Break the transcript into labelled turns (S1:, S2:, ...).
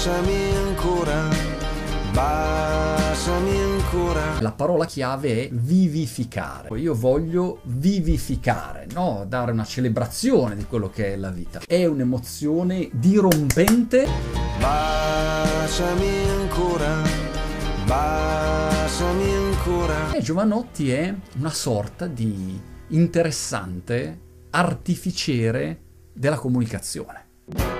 S1: baciami ancora, baciami ancora.
S2: La parola chiave è vivificare. Io voglio vivificare, no? Dare una celebrazione di quello che è la vita. È un'emozione dirompente.
S1: Baciami ancora, baciami ancora.
S2: E Giovanotti è una sorta di interessante artificiere della comunicazione.